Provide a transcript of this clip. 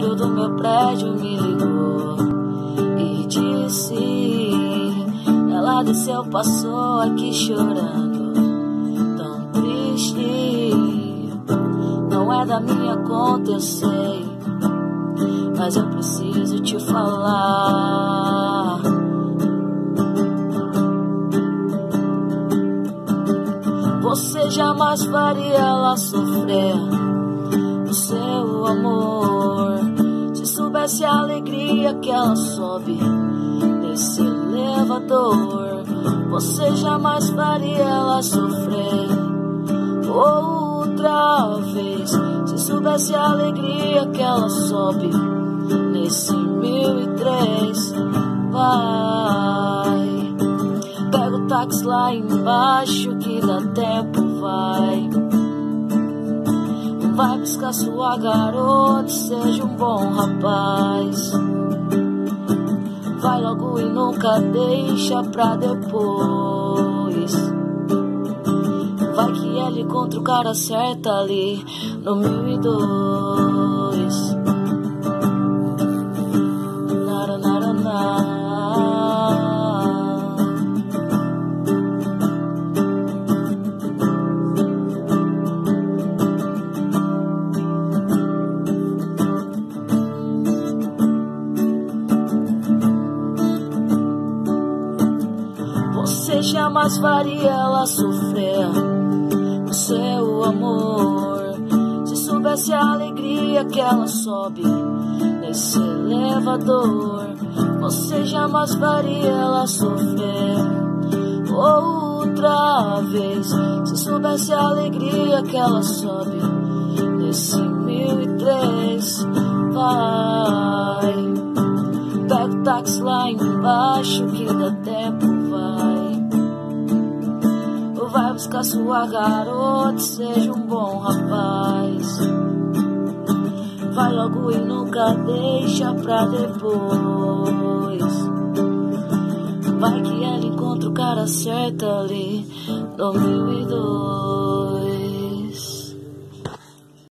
porteiro do meu prédio me ligou e disse: Ela desceu, passou aqui chorando, tão triste. Não é da minha conta, eu sei, mas eu preciso te falar. Você jamais faria ela sofrer o seu amor. A alegria que ela sobe nesse elevador, você jamais faria ela sofrer outra vez. Se soubesse a alegria que ela sobe nesse mil e três, vai. Pega o táxi lá embaixo que dá Vai buscar sua garota, seja um bom rapaz. Vai logo e nunca deixa pra depois. Vai que ele encontra o cara certo ali no mil e dois. Você jamais faria ela sofrer o seu amor. Se soubesse a alegria que ela sobe nesse elevador, você jamais faria ela sofrer outra vez. Se soubesse a alegria que ela sobe nesse mil e três, táxi lá embaixo que dá tempo, vai. Vai buscar sua garota, seja um bom rapaz. Vai logo e nunca deixa pra depois. Vai que ela encontra o cara certo ali no mil e dois.